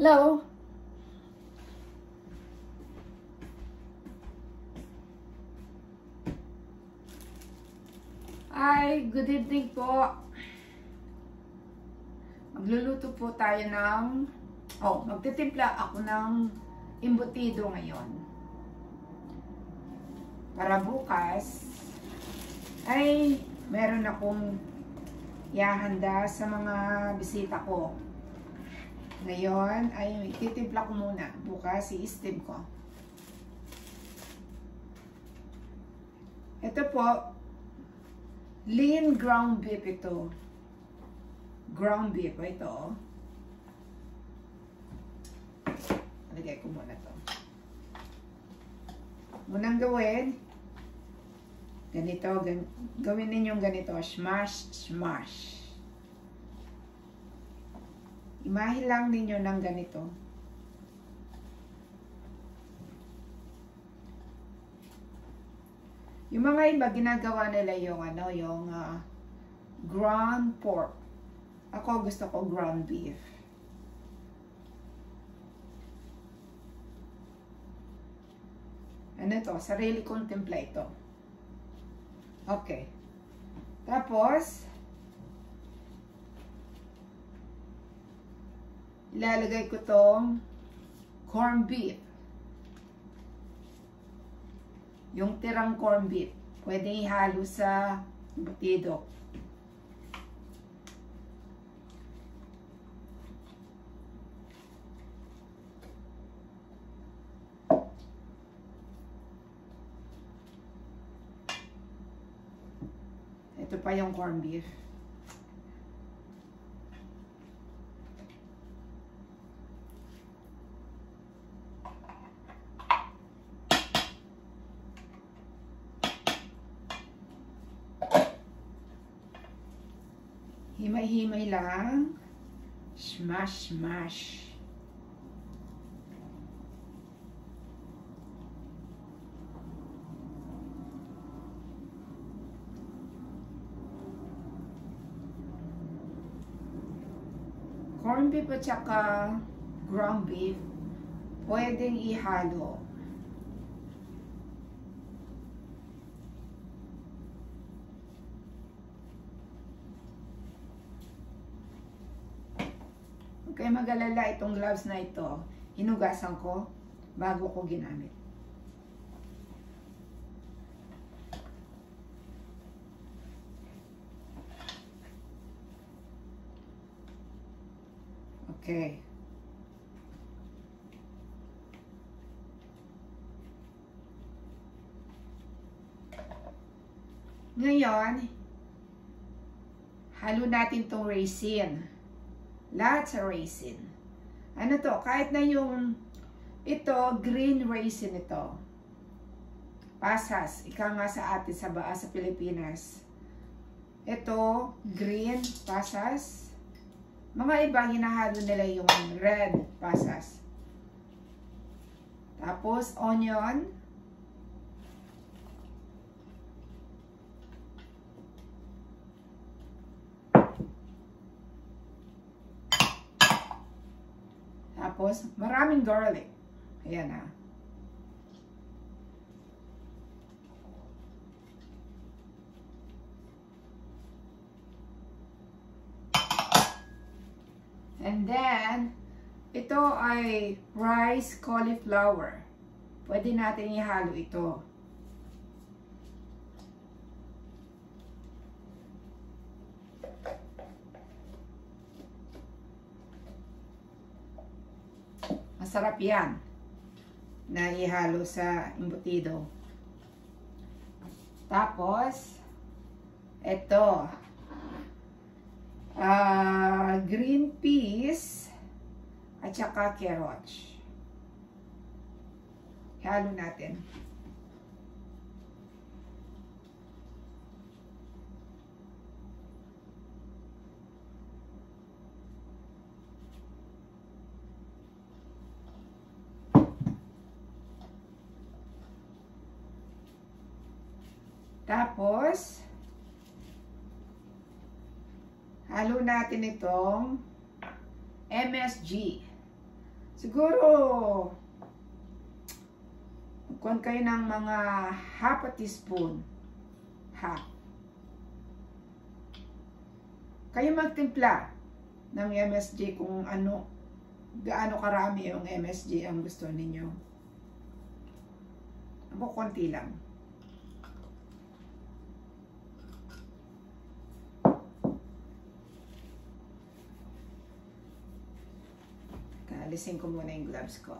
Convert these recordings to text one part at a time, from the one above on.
Hello? Hi, good evening po. Magluluto po tayo ng, oh, magtitimpla ako ng imbutido ngayon. Para bukas, ay meron akong ihahanda sa mga bisita ko. Ngayon, ay titimpla ko muna. Bukas, i-steam ko. Ito po, lean ground beef ito. Ground beef, ito. Lagay ko muna to. Munang gawin, ganito, gan, gawin ninyong ganito, smash, smash. Imahin lang ninyo ng ganito. Yung mga iba, ginagawa nila yung ano, yung uh, ground pork. Ako gusto ko ground beef. Ano to? Sarili kong timpla ito. Okay. Tapos, ilalagay ko tong corn beef. Yung tirang corn beef. Pwede ihalo sa butido. Ito pa yung corn beef. Himay-himay lang. Smash, smash. corn beef at saka ground beef, pwedeng ihalo. Kayo mag-alala itong gloves na ito. Hinugasan ko bago ko ginamit. Okay. Ngayon, halo natin tong raisin. Lahat sa raisin. Ano to? Kahit na yung ito, green raisin ito. Pasas. Ika nga sa atin sa baa sa Pilipinas. Ito, green pasas. Mga iba, hinahalo nila yung red pasas. Tapos, onion. Tapos, maraming garlic. Ayan na. And then, ito ay rice cauliflower. Pwede natin ihalo ito. Masarap yan na ihalo sa imbutido. Tapos, ito, uh, green peas at saka carrots. Halo natin. Tapos, halo natin itong MSG. Siguro, kung kayo ng mga half a teaspoon, half. Kayo magtimpla ng MSG kung ano, gaano karami yung MSG ang gusto ninyo. Ako, konti lang. Alisin ko muna yung gloves ko.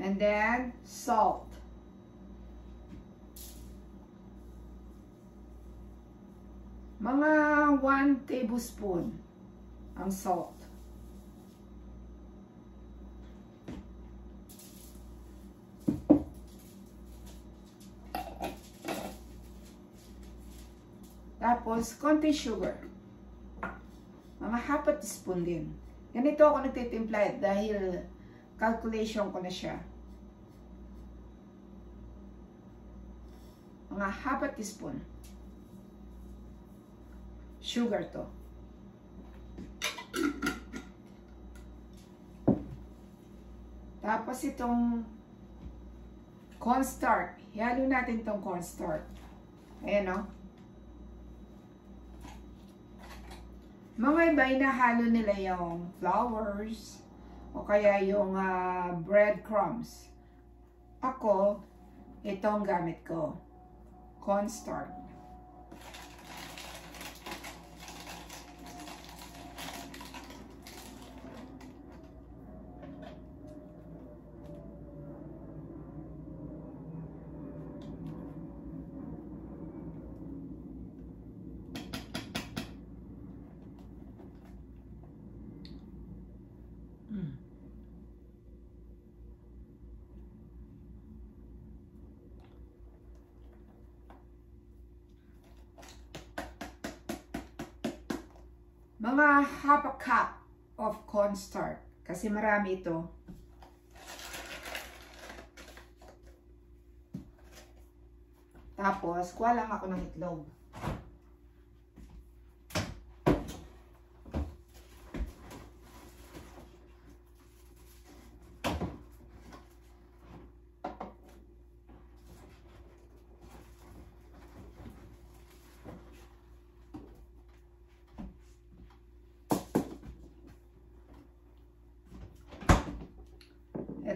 And then, salt. Mga 1 tablespoon ang salt. Tapos, konti sugar. Mga half a teaspoon din. Ganito ako nagtitimpla eh, dahil calculation ko na siya. Mga half a teaspoon. Sugar to. Tapos itong cornstarch. Ihalo natin itong cornstarch. Ayan o. Oh. Mga iba, inahalo nila yung flowers o kaya yung uh, breadcrumbs. Ako, itong gamit ko. Cornstarch. Mga half a cup of cornstarch. Kasi marami ito. Tapos, kuha lang ako ng itlog.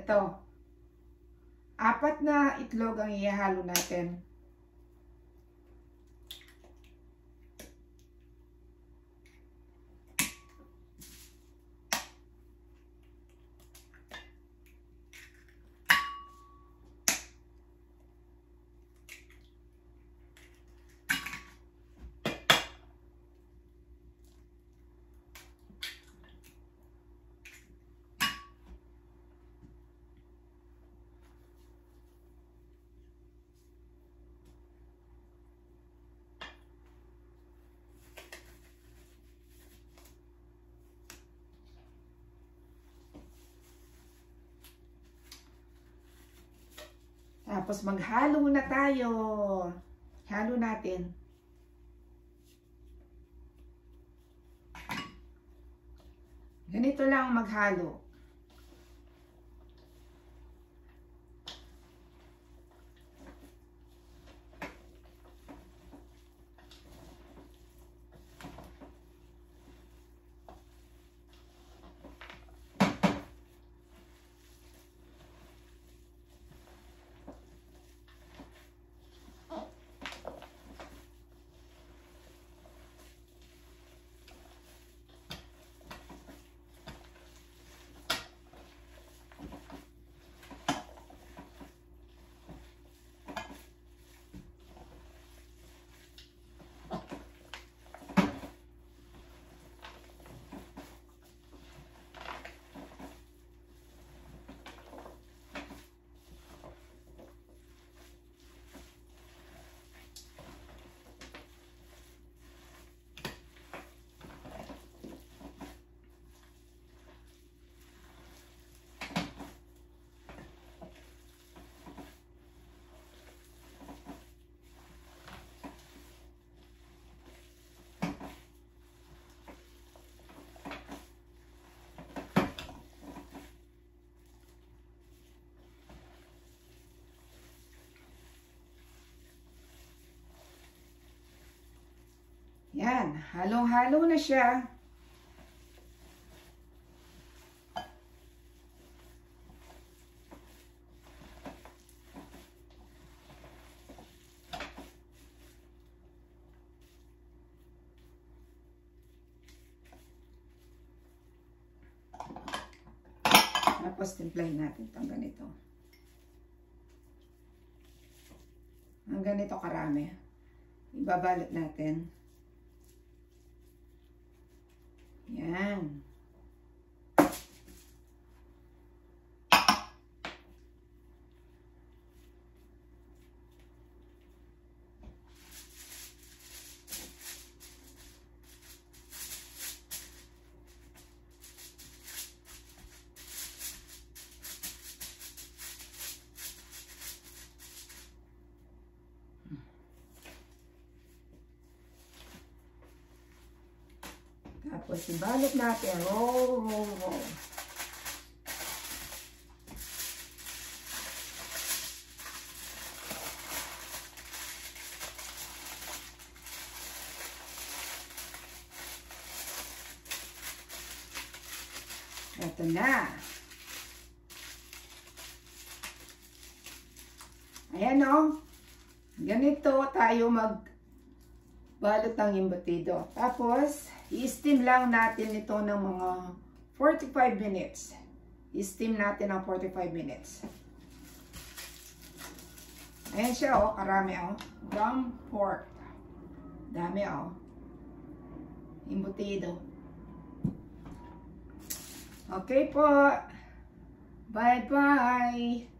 Ito. Apat na itlog ang ihalo natin. Tapos maghalo na tayo. Halo natin. Ganito lang maghalo. Yan, halong-halo na siya. Tapos timplahin natin itong ganito. Ang ganito karami. Ibabalot natin. Yan. Tapos ibalot natin. Roll, roll, roll. Ito na. Ayan o. Ganito tayo mag balot ng embutido. Tapos, i-steam lang natin ito ng mga 45 minutes. I-steam natin ng 45 minutes. Ayan siya oh, karami oh. Gum pork. Dami oh. Embutido. Okay po. Bye-bye.